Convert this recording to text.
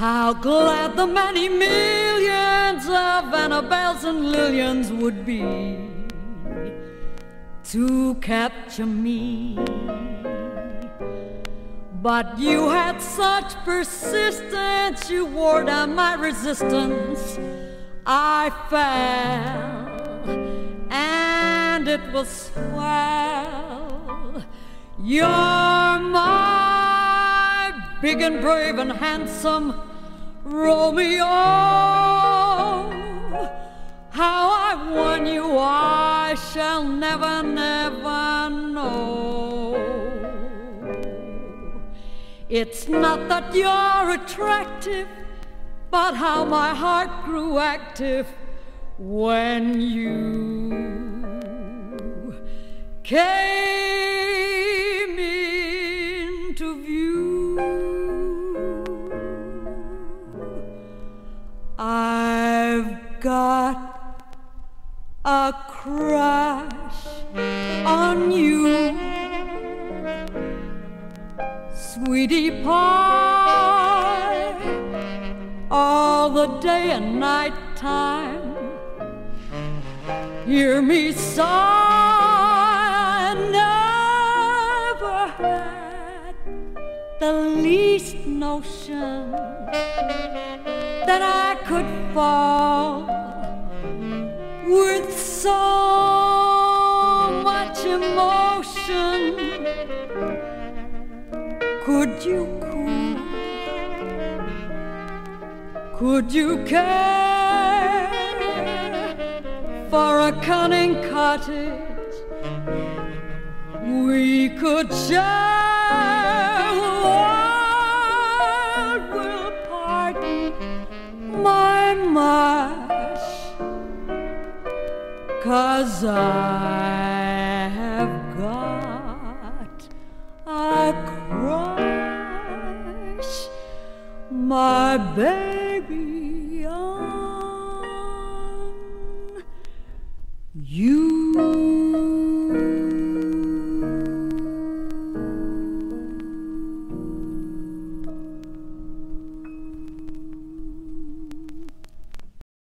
How glad the many millions of Annabelles and Lillians would be to capture me. But you had such persistence, you wore down my resistance. I fell, and it was swell. You're my big and brave and handsome Romeo. How I won you, I shall never, never know. It's not that you're attractive, but how my heart grew active when you came into view. I've got a crush on you sweetie pie all the day and night time. Hear me sigh, I never had the least notion that I could fall with so much emotion. Could you cool? Could you care for a cunning cottage? We could share. Cause I have got a crush, my baby, on you.